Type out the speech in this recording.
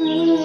me.